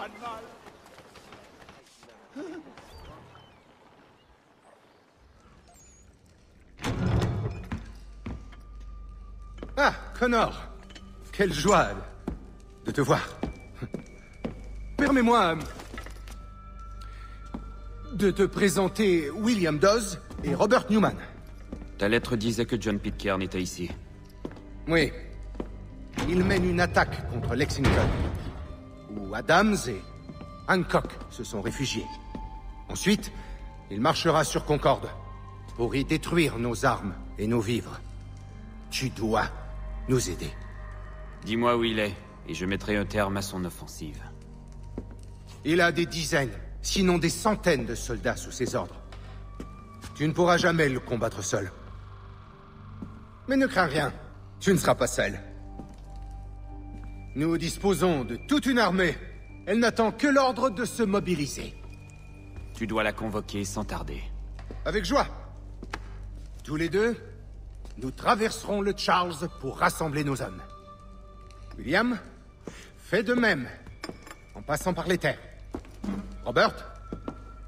pas de mal. Ah, Connor Quelle joie de te voir. Permets-moi de te présenter William Dawes et Robert Newman. Ta lettre disait que John Pitcairn était ici. Oui. Il mène une attaque contre Lexington, où Adams et Hancock se sont réfugiés. Ensuite, il marchera sur Concorde, pour y détruire nos armes et nos vivres. Tu dois nous aider. Dis-moi où il est, et je mettrai un terme à son offensive. Il a des dizaines, sinon des centaines de soldats sous ses ordres. Tu ne pourras jamais le combattre seul. Mais ne crains rien, tu ne seras pas seul. Nous disposons de toute une armée. Elle n'attend que l'ordre de se mobiliser. Tu dois la convoquer sans tarder. Avec joie. Tous les deux, nous traverserons le Charles pour rassembler nos hommes. William, fais de même, en passant par les terres. Robert,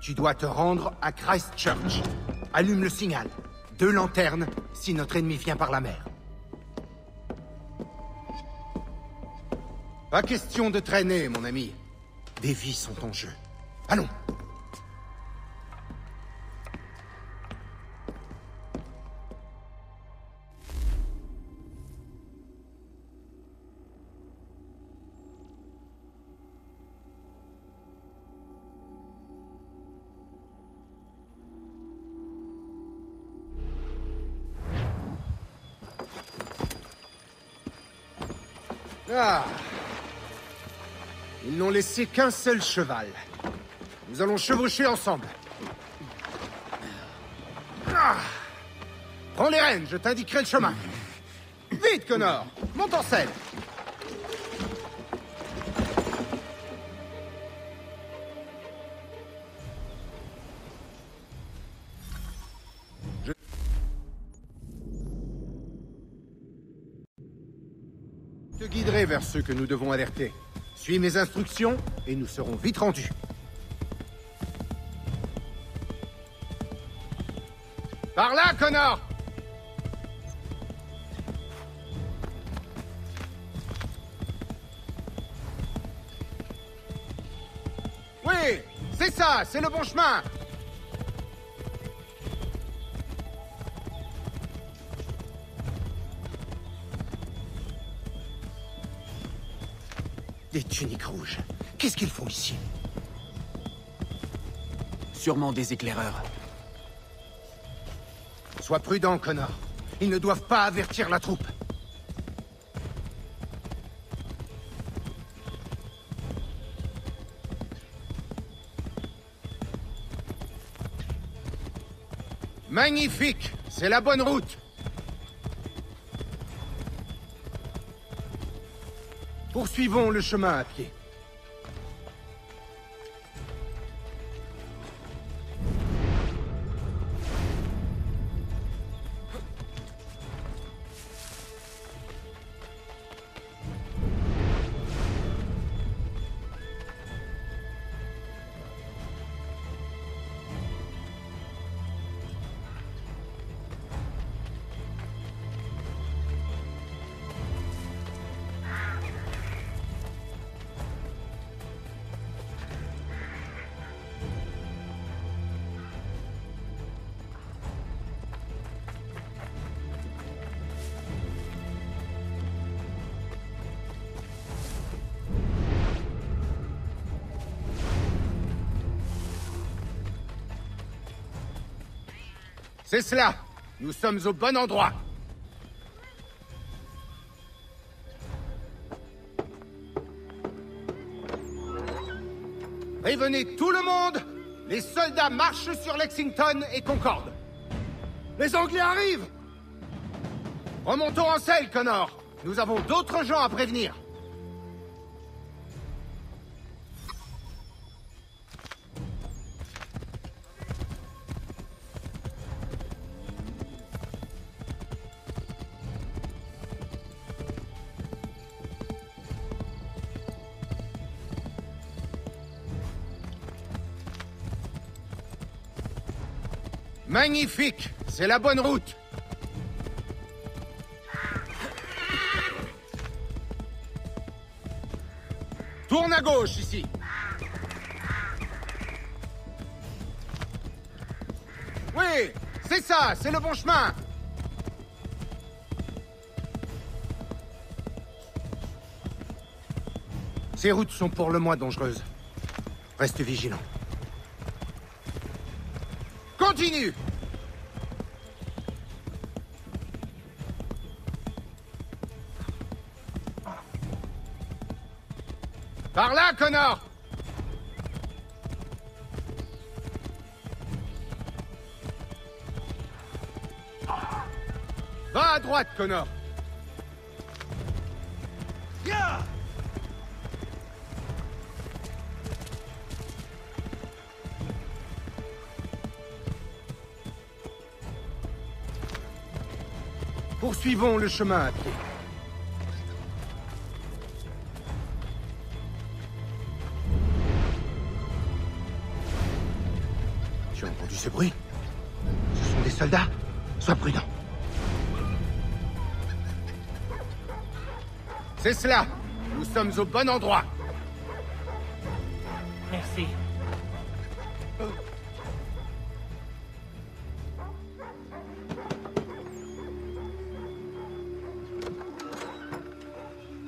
tu dois te rendre à Christchurch. Allume le signal. Deux lanternes si notre ennemi vient par la mer. Pas question de traîner, mon ami. Des vies sont en jeu. Allons. Ah Ils n'ont laissé qu'un seul cheval. Nous allons chevaucher ensemble. Ah Prends les rênes, je t'indiquerai le chemin. Vite, Connor Monte en selle Je... te guiderai vers ceux que nous devons alerter. Suis mes instructions et nous serons vite rendus. Par là, Connor Oui, c'est ça, c'est le bon chemin Des tuniques rouges. Qu'est-ce qu'ils font ici? Sûrement des éclaireurs. Sois prudent, Connor. Ils ne doivent pas avertir la troupe. Magnifique C'est la bonne route Poursuivons le chemin à pied. C'est cela. Nous sommes au bon endroit. Prévenez tout le monde. Les soldats marchent sur Lexington et Concorde. Les Anglais arrivent. Remontons en selle, Connor. Nous avons d'autres gens à prévenir Magnifique. C'est la bonne route. Tourne à gauche, ici. Oui C'est ça C'est le bon chemin. Ces routes sont pour le moins dangereuses. Reste vigilant. Continue Par là, Connor Va à droite, Connor Poursuivons le chemin à pied. Soldats Sois prudent. C'est cela. Nous sommes au bon endroit. Merci.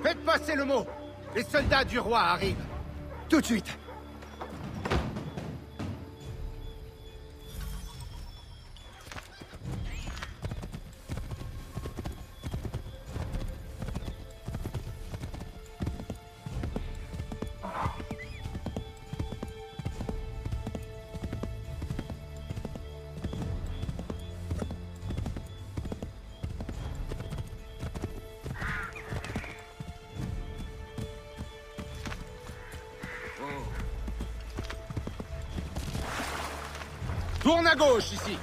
Faites passer le mot. Les soldats du roi arrivent. Tout de suite Tourne à gauche, ici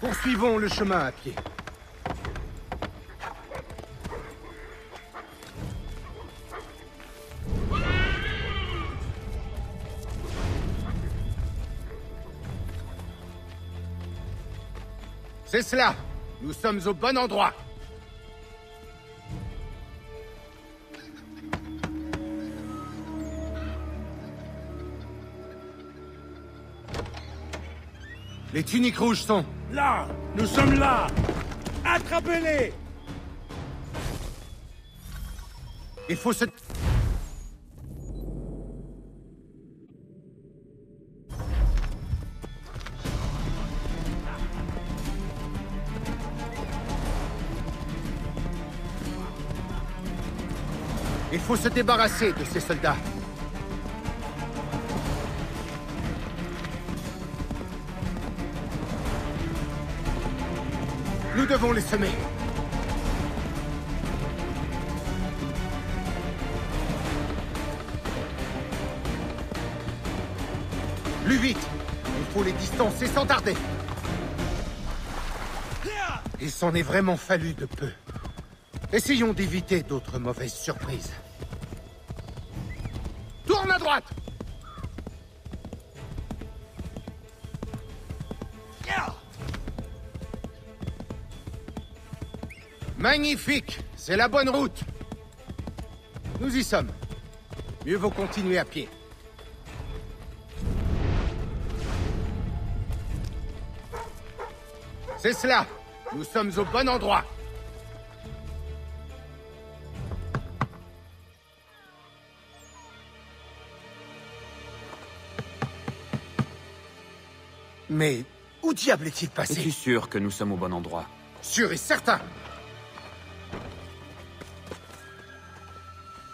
Poursuivons le chemin à pied. C'est cela. Nous sommes au bon endroit. Les tuniques rouges sont... Là Nous sommes là. Attrapez-les. Il faut se... faut se débarrasser de ces soldats. Nous devons les semer. Plus vite Il faut les distancer sans tarder Il s'en est vraiment fallu de peu. Essayons d'éviter d'autres mauvaises surprises. Tourne à droite. Magnifique. C'est la bonne route. Nous y sommes. Mieux vaut continuer à pied. C'est cela. Nous sommes au bon endroit Mais où diable est-il passé Es-tu sûr que nous sommes au bon endroit Sûr et certain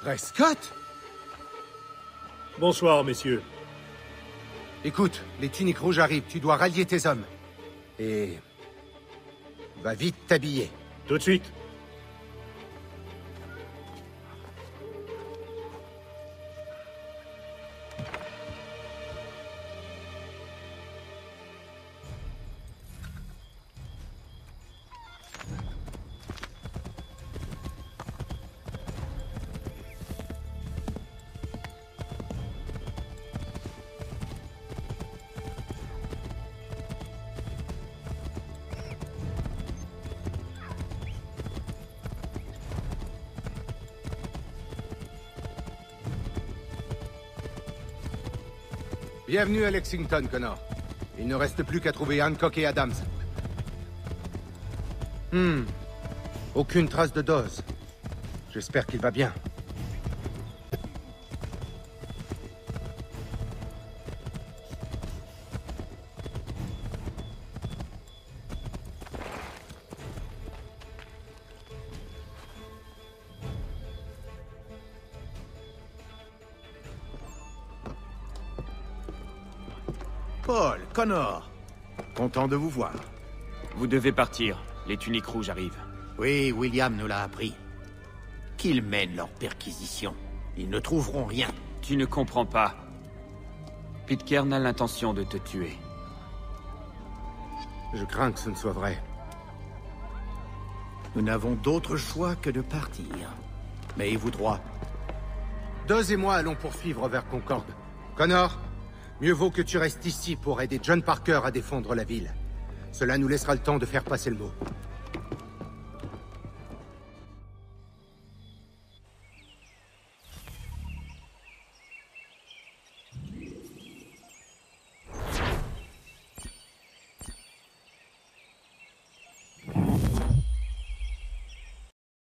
Prescott Bonsoir, messieurs. Écoute, les tuniques rouges arrivent, tu dois rallier tes hommes. Et... Va vite t'habiller. Tout de suite. Bienvenue à Lexington, Connor. Il ne reste plus qu'à trouver Hancock et Adams. Hmm. Aucune trace de Dawes. J'espère qu'il va bien. Paul, Connor. Content de vous voir. Vous devez partir. Les tuniques rouges arrivent. Oui, William nous l'a appris. Qu'ils mènent leur perquisition. Ils ne trouveront rien. Tu ne comprends pas. Pitcairn a l'intention de te tuer. Je crains que ce ne soit vrai. Nous n'avons d'autre choix que de partir. Mais vous droit. Deux et moi allons poursuivre vers Concorde. Connor, mieux vaut que tu restes ici pour aider John Parker à défendre la ville. Cela nous laissera le temps de faire passer le mot.